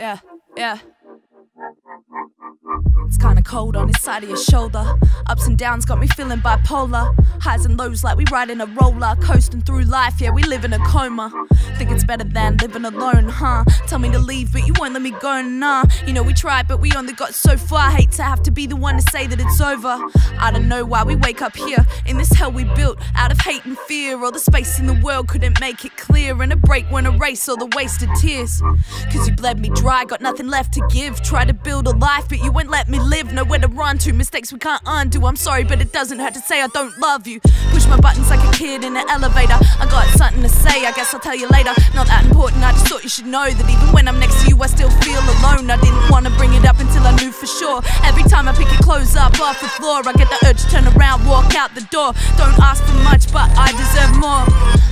yeah, yeah. It's kinda cold on this side of your shoulder. Ups and downs got me feeling bipolar. Highs and lows like we riding a roller. Coasting through life, yeah, we live in a coma. Think it's better than living alone, huh? Tell me to leave, but you won't let me go, nah. You know we tried, but we only got so far. Hate to have to be the one to say that it's over. I don't know why we wake up here in this hell we built out of hate and fear. All the space in the world couldn't make it clear. And a break won't erase all the wasted tears. Cause you bled me dry, got nothing left to give. Try to build a life, but you won't let me live. Nowhere to run to, mistakes we can't undo. I'm sorry, but it doesn't hurt to say I don't love you. Push my buttons like a kid in an elevator. I got something to say, I guess I'll tell you later. Not that important, I just thought you should know that even when I'm next to you, I still feel alone. I didn't wanna bring it up until I knew for sure. Every time I pick your clothes up off the floor, I get the urge to turn around, walk out the door. Don't ask for much, but I deserve more.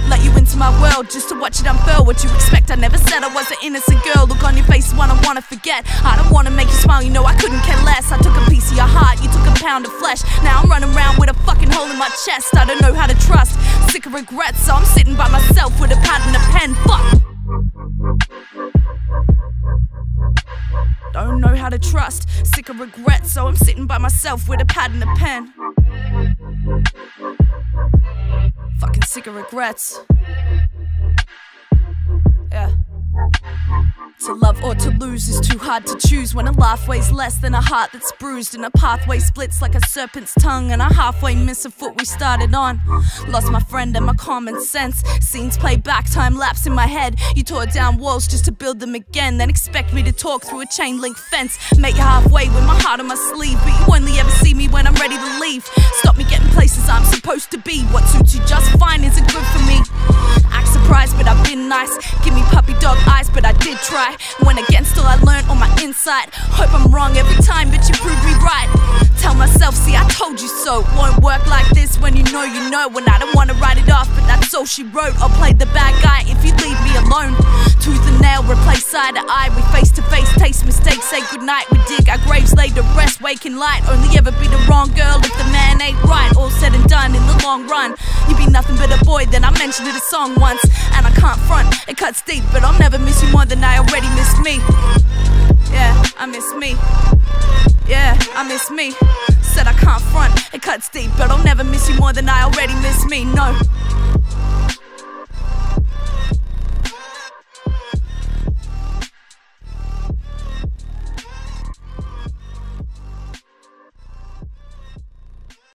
Let you into my world just to watch it unfurl. What you expect? I never said I was an innocent girl. Look on your face, one I wanna forget. I don't wanna make you smile, you know I pound of flesh. Now I'm running around with a fucking hole in my chest. I don't know how to trust. Sick of regrets, so I'm sitting by myself with a pad and a pen. Fuck. Don't know how to trust. Sick of regret, so I'm sitting by myself with a pad and a pen. Fucking sick of regrets. To love or to lose is too hard to choose when a laugh weighs less than a heart that's bruised and a pathway splits like a serpent's tongue and I halfway miss a foot we started on. Lost my friend and my common sense. Scenes play back, time lapse in my head. You tore down walls just to build them again, then expect me to talk through a chain link fence. Make you halfway with my heart on my sleeve, but you only ever see me when I'm ready to leave. Stop me getting places I'm supposed to be. What suits you just try. Went against all I learned on my inside. Hope I'm wrong every time, but you proved me right. Tell myself, see, I told you so. Won't work like this when you know you know. When I don't wanna write it off, but that's all she wrote. I'll play the bad guy if you leave me alone. Tooth and nail, replace side to eye. We face to face, taste mistakes, say goodnight. We dig our graves laid to rest, waking light. Only ever be the wrong girl if the man ain't right. All said and done in the long run. You be nothing but a boy, then I mentioned it a song once. And I can't front, it cuts deep, but I'll never miss you miss me. Said I can't front, it cuts deep, but I'll never miss you more than I already miss me. No.